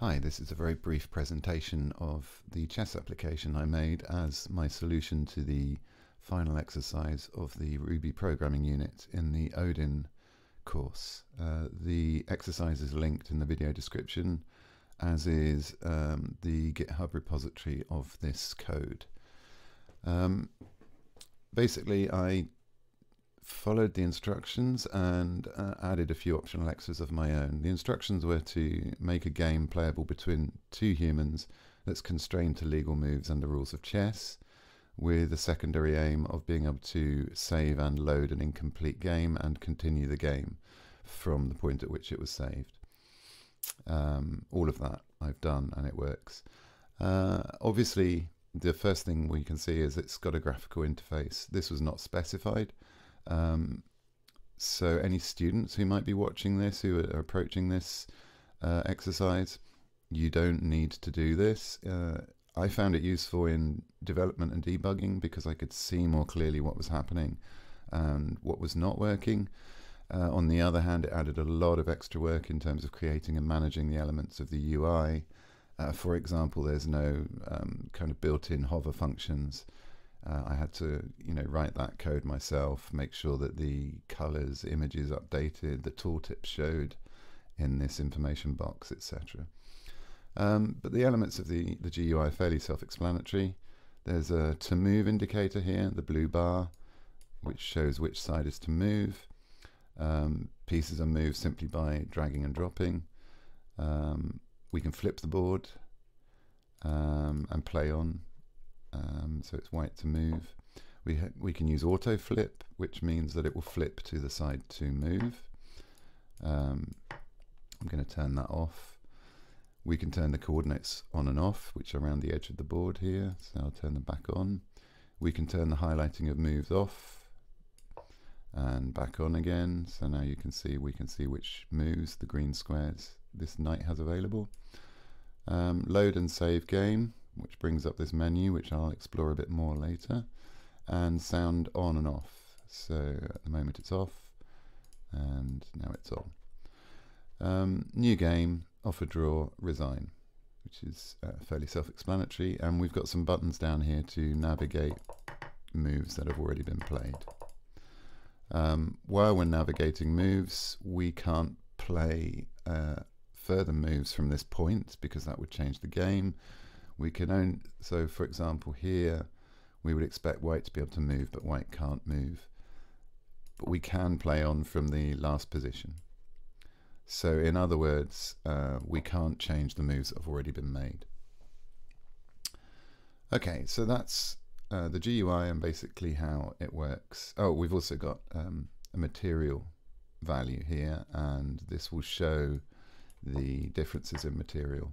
Hi, this is a very brief presentation of the chess application I made as my solution to the final exercise of the Ruby programming unit in the Odin course. Uh, the exercise is linked in the video description as is um, the GitHub repository of this code. Um, basically I followed the instructions and uh, added a few optional extras of my own. The instructions were to make a game playable between two humans that's constrained to legal moves and the rules of chess, with a secondary aim of being able to save and load an incomplete game and continue the game from the point at which it was saved. Um, all of that I've done and it works. Uh, obviously, the first thing we can see is it's got a graphical interface. This was not specified. Um, so any students who might be watching this, who are approaching this uh, exercise, you don't need to do this. Uh, I found it useful in development and debugging because I could see more clearly what was happening and what was not working. Uh, on the other hand, it added a lot of extra work in terms of creating and managing the elements of the UI. Uh, for example, there's no um, kind of built-in hover functions uh, I had to, you know, write that code myself, make sure that the colors, images updated, the tooltips showed in this information box, etc. Um, but the elements of the, the GUI are fairly self-explanatory. There's a to move indicator here, the blue bar, which shows which side is to move. Um, pieces are moved simply by dragging and dropping. Um, we can flip the board um, and play on um, so it's white to move. We, we can use auto flip, which means that it will flip to the side to move. Um, I'm going to turn that off. We can turn the coordinates on and off, which are around the edge of the board here. So I'll turn them back on. We can turn the highlighting of moves off and back on again. So now you can see, we can see which moves the green squares this knight has available. Um, load and save game which brings up this menu, which I'll explore a bit more later, and sound on and off. So at the moment it's off, and now it's on. Um, new game, offer draw, resign, which is uh, fairly self-explanatory, and we've got some buttons down here to navigate moves that have already been played. Um, while we're navigating moves, we can't play uh, further moves from this point because that would change the game we can own, so for example here, we would expect white to be able to move, but white can't move. But we can play on from the last position. So in other words, uh, we can't change the moves that have already been made. Okay, so that's uh, the GUI and basically how it works. Oh, we've also got um, a material value here, and this will show the differences in material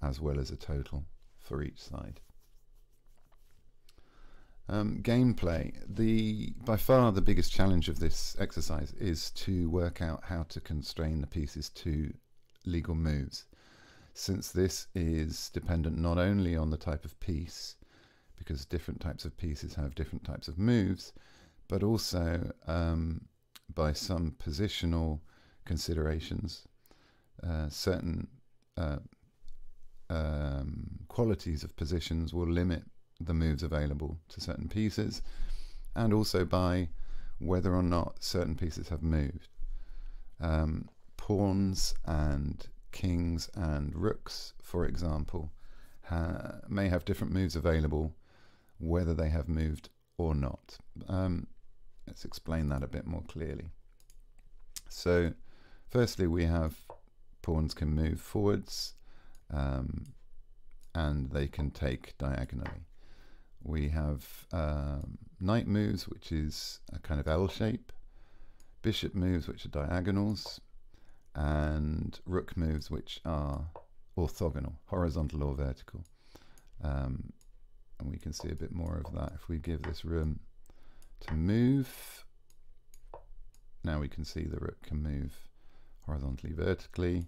as well as a total for each side. Um, gameplay. The by far the biggest challenge of this exercise is to work out how to constrain the pieces to legal moves, since this is dependent not only on the type of piece, because different types of pieces have different types of moves, but also um, by some positional considerations. Uh, certain uh, um, qualities of positions will limit the moves available to certain pieces and also by whether or not certain pieces have moved. Um, pawns and kings and rooks, for example, ha may have different moves available whether they have moved or not. Um, let's explain that a bit more clearly. So firstly we have pawns can move forwards um, and they can take diagonally. We have um, knight moves, which is a kind of L shape, bishop moves, which are diagonals, and rook moves, which are orthogonal, horizontal or vertical. Um, and we can see a bit more of that if we give this room to move. Now we can see the rook can move horizontally, vertically.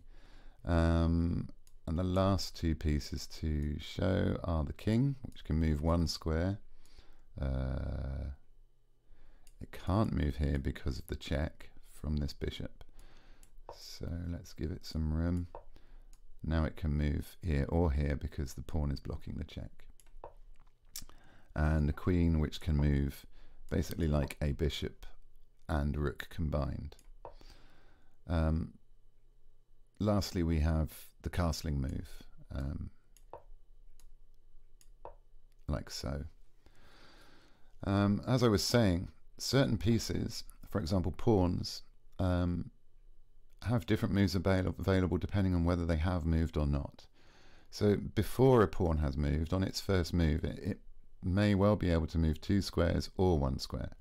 Um, and the last two pieces to show are the king, which can move one square. Uh, it can't move here because of the check from this bishop. So let's give it some room. Now it can move here or here because the pawn is blocking the check. And the queen which can move basically like a bishop and rook combined. Um, lastly we have the castling move um, like so. Um, as I was saying, certain pieces, for example pawns, um, have different moves avail available depending on whether they have moved or not. So before a pawn has moved, on its first move, it, it may well be able to move two squares or one square.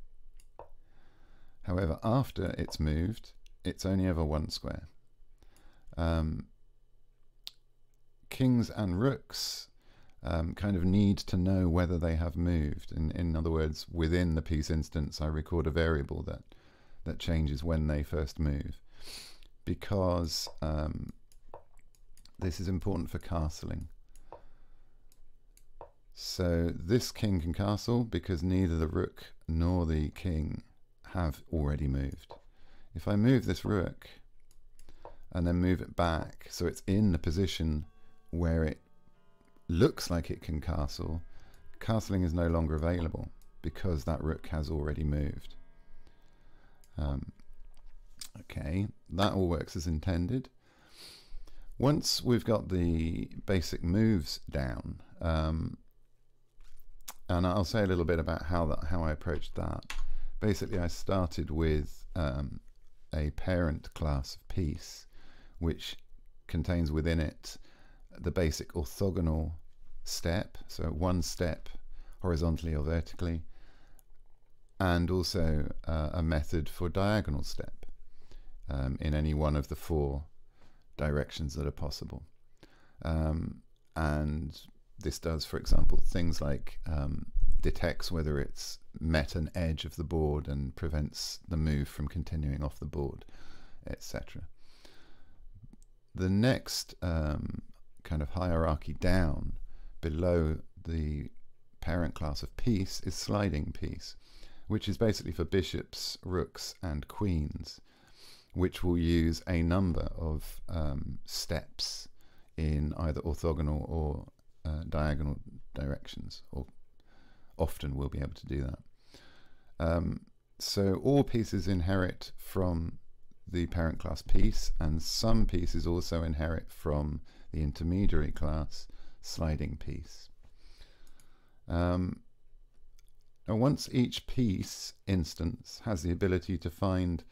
However, after it's moved, it's only ever one square. Um, kings and rooks um, kind of need to know whether they have moved. In, in other words, within the piece instance, I record a variable that, that changes when they first move. Because um, this is important for castling. So this king can castle because neither the rook nor the king have already moved. If I move this rook and then move it back so it's in the position where it looks like it can castle, castling is no longer available because that rook has already moved. Um, okay, that all works as intended. Once we've got the basic moves down, um, and I'll say a little bit about how that how I approached that. Basically, I started with um, a parent class of piece, which contains within it the basic orthogonal step, so one step horizontally or vertically, and also uh, a method for diagonal step um, in any one of the four directions that are possible. Um, and this does, for example, things like um, detects whether it's met an edge of the board and prevents the move from continuing off the board, etc. The next um, kind of hierarchy down below the parent class of piece is sliding piece, which is basically for bishops, rooks, and queens, which will use a number of um, steps in either orthogonal or uh, diagonal directions, or often will be able to do that. Um, so all pieces inherit from the parent class piece, and some pieces also inherit from the intermediary class sliding piece. Um, now once each piece instance has the ability to find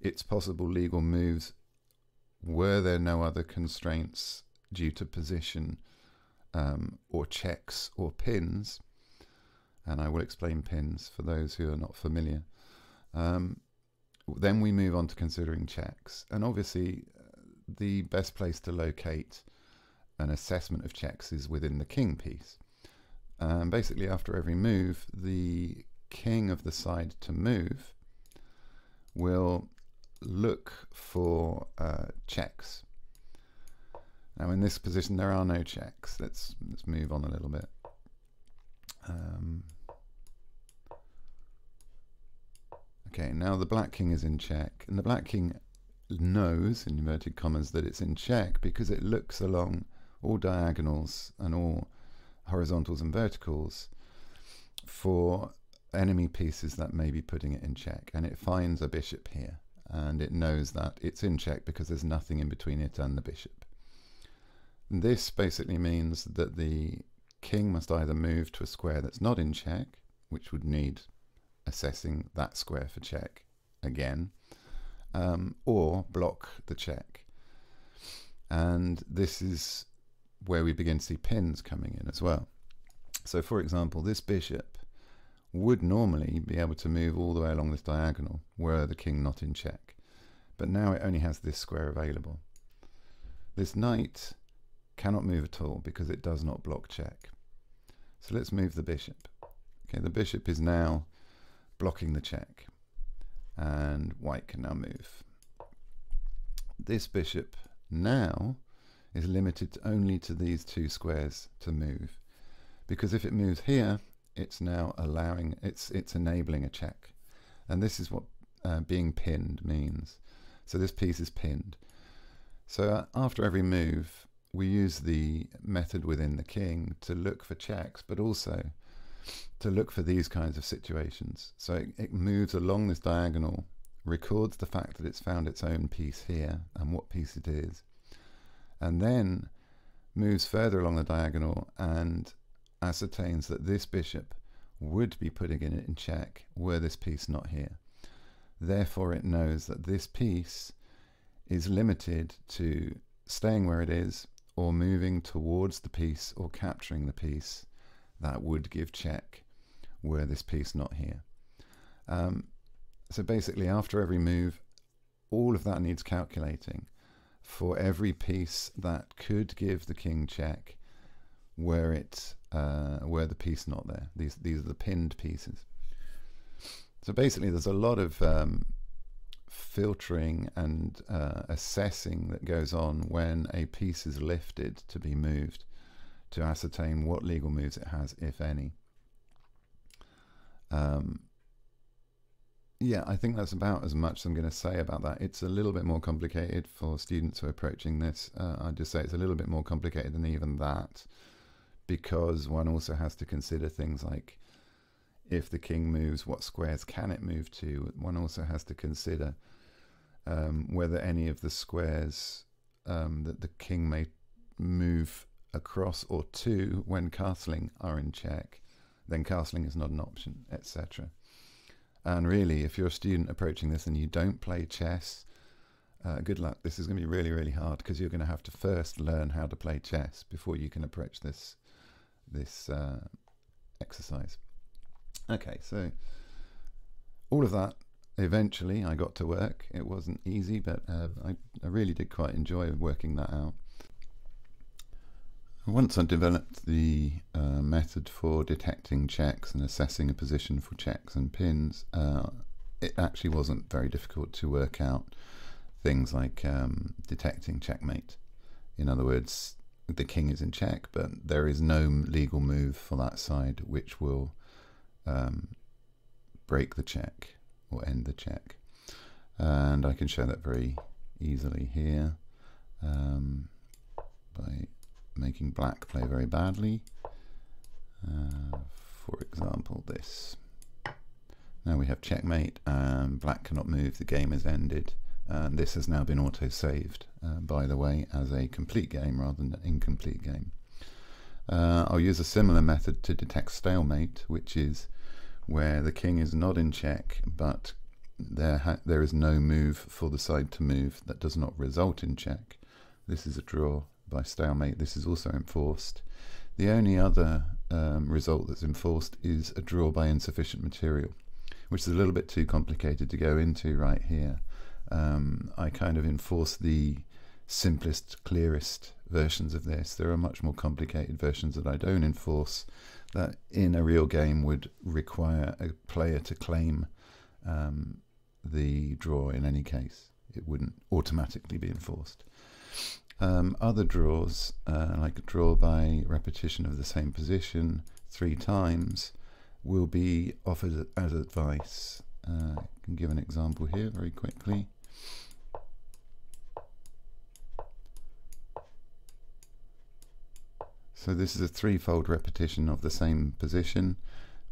its possible legal moves were there no other constraints due to position um, or checks or pins and I will explain pins for those who are not familiar um, then we move on to considering checks and obviously the best place to locate an assessment of checks is within the king piece. Um, basically, after every move, the king of the side to move will look for uh, checks. Now, in this position, there are no checks. Let's let's move on a little bit. Um, okay, now the black king is in check, and the black king knows, in inverted commas, that it's in check because it looks along all diagonals and all horizontals and verticals for enemy pieces that may be putting it in check. And it finds a bishop here and it knows that it's in check because there's nothing in between it and the bishop. This basically means that the king must either move to a square that's not in check, which would need assessing that square for check again, um, or block the check. And this is where we begin to see pins coming in as well. So for example, this bishop would normally be able to move all the way along this diagonal were the king not in check. But now it only has this square available. This knight cannot move at all because it does not block check. So let's move the bishop. Okay, the bishop is now blocking the check and white can now move. This bishop now is limited only to these two squares to move because if it moves here it's now allowing it's it's enabling a check. And this is what uh, being pinned means. So this piece is pinned. So uh, after every move, we use the method within the king to look for checks, but also to look for these kinds of situations. So it, it, moves along this diagonal, records the fact that it's found its own piece here and what piece it is, and then moves further along the diagonal and ascertains that this bishop would be putting it in check were this piece not here. Therefore, it knows that this piece is limited to staying where it is or moving towards the piece or capturing the piece that would give check were this piece not here. Um, so basically, after every move, all of that needs calculating for every piece that could give the king check were it uh, were the piece not there. These these are the pinned pieces. So basically, there's a lot of um, filtering and uh, assessing that goes on when a piece is lifted to be moved to ascertain what legal moves it has, if any. Um, yeah, I think that's about as much as I'm going to say about that. It's a little bit more complicated for students who are approaching this. Uh, I'd just say it's a little bit more complicated than even that because one also has to consider things like if the king moves, what squares can it move to? One also has to consider um, whether any of the squares um, that the king may move across or to when castling are in check, then castling is not an option, etc. And really, if you're a student approaching this and you don't play chess, uh, good luck. This is going to be really, really hard because you're going to have to first learn how to play chess before you can approach this this uh, exercise. Okay, so all of that, eventually I got to work. It wasn't easy, but uh, I, I really did quite enjoy working that out. Once I developed the uh, method for detecting checks and assessing a position for checks and pins, uh, it actually wasn't very difficult to work out things like um, detecting checkmate. In other words, the king is in check, but there is no legal move for that side which will um, break the check or end the check. And I can show that very easily here um, by making black play very badly. Uh, for example, this. Now we have checkmate and black cannot move, the game is ended. And this has now been auto-saved, uh, by the way, as a complete game rather than an incomplete game. Uh, I'll use a similar method to detect stalemate, which is where the king is not in check, but there, there is no move for the side to move that does not result in check. This is a draw by stalemate. This is also enforced. The only other um, result that's enforced is a draw by insufficient material, which is a little bit too complicated to go into right here. Um, I kind of enforce the simplest, clearest versions of this. There are much more complicated versions that I don't enforce, that in a real game would require a player to claim um, the draw in any case. It wouldn't automatically be enforced. Um, other draws, uh, like a draw by repetition of the same position three times, will be offered as advice. Uh, I can give an example here very quickly. So this is a threefold repetition of the same position,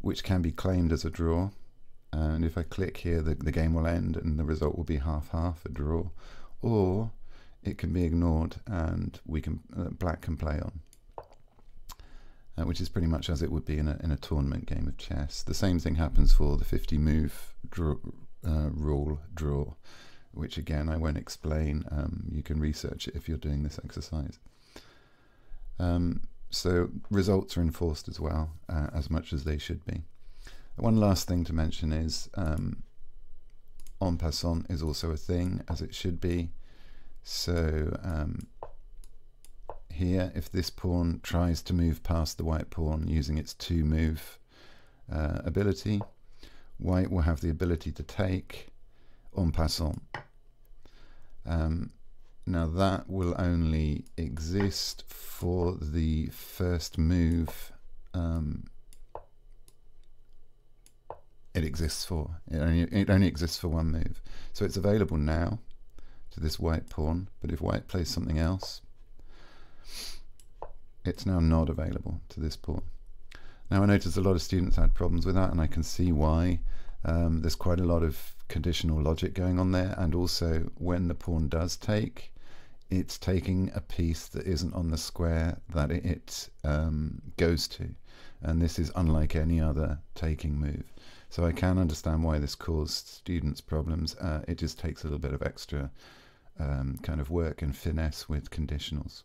which can be claimed as a draw. And if I click here, the, the game will end and the result will be half-half, a draw. Or it can be ignored and we can uh, black can play on. Uh, which is pretty much as it would be in a, in a tournament game of chess. The same thing happens for the 50 move draw, uh, rule draw, which again I won't explain. Um, you can research it if you're doing this exercise. Um, so results are enforced as well, uh, as much as they should be. One last thing to mention is um, en passant is also a thing, as it should be. So um, here, if this pawn tries to move past the white pawn using its two move uh, ability, white will have the ability to take en passant. Um, now that will only exist for the first move um, it exists for. It only, it only exists for one move. So it's available now. To this white pawn, but if white plays something else, it's now not available to this pawn. Now I noticed a lot of students had problems with that and I can see why. Um, there's quite a lot of conditional logic going on there and also when the pawn does take it's taking a piece that isn't on the square that it um, goes to and this is unlike any other taking move so I can understand why this caused students problems uh, it just takes a little bit of extra um, kind of work and finesse with conditionals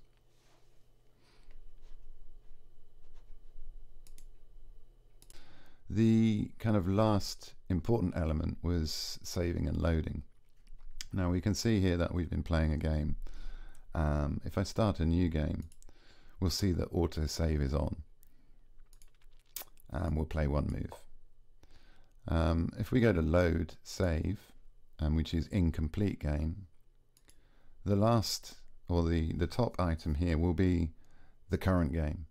The kind of last important element was saving and loading. Now we can see here that we've been playing a game. Um, if I start a new game, we'll see that auto save is on. And we'll play one move. Um, if we go to load save and we choose incomplete game, the last or the, the top item here will be the current game.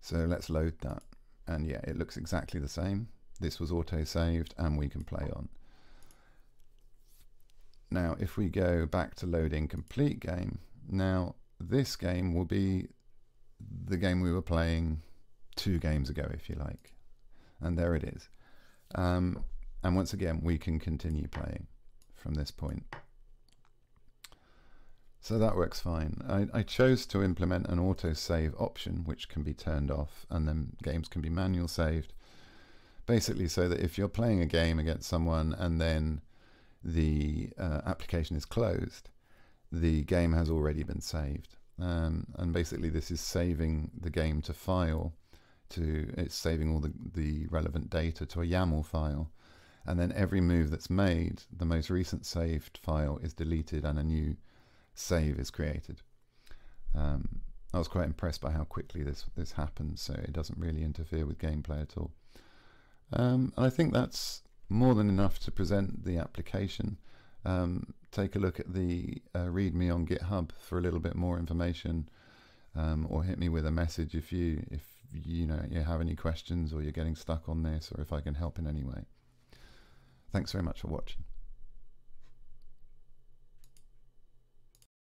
So let's load that. And yeah it looks exactly the same. This was auto saved and we can play on. Now if we go back to loading complete game now this game will be the game we were playing two games ago if you like. And there it is. Um, and once again we can continue playing from this point so that works fine. I, I, chose to implement an auto-save option which can be turned off and then games can be manual saved. Basically so that if you're playing a game against someone and then the uh, application is closed, the game has already been saved. Um, and basically this is saving the game to file, to it's saving all the, the relevant data to a YAML file. And then every move that's made, the most recent saved file is deleted and a new save is created. Um, I was quite impressed by how quickly this this happens, so it doesn't really interfere with gameplay at all. Um, and I think that's more than enough to present the application. Um, take a look at the uh, README on GitHub for a little bit more information, um, or hit me with a message if you if you know you have any questions or you're getting stuck on this, or if I can help in any way. Thanks very much for watching.